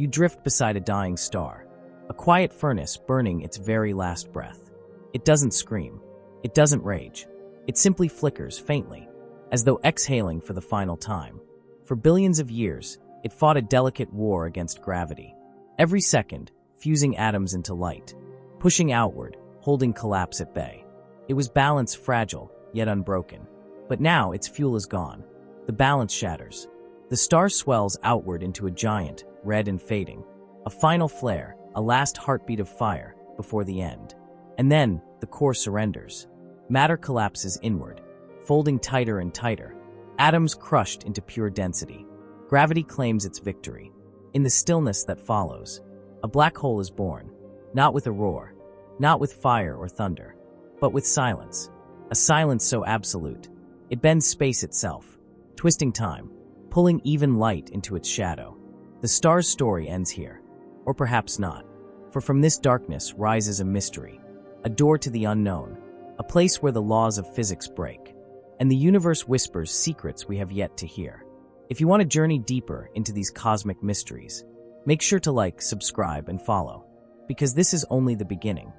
You drift beside a dying star, a quiet furnace burning its very last breath. It doesn't scream. It doesn't rage. It simply flickers faintly, as though exhaling for the final time. For billions of years, it fought a delicate war against gravity. Every second, fusing atoms into light, pushing outward, holding collapse at bay. It was balance fragile, yet unbroken. But now its fuel is gone. The balance shatters. The star swells outward into a giant, red and fading. A final flare, a last heartbeat of fire, before the end. And then, the core surrenders. Matter collapses inward, folding tighter and tighter. Atoms crushed into pure density. Gravity claims its victory. In the stillness that follows, a black hole is born, not with a roar, not with fire or thunder, but with silence. A silence so absolute, it bends space itself, twisting time, pulling even light into its shadow. The star's story ends here, or perhaps not, for from this darkness rises a mystery, a door to the unknown, a place where the laws of physics break, and the universe whispers secrets we have yet to hear. If you want to journey deeper into these cosmic mysteries, make sure to like, subscribe, and follow, because this is only the beginning.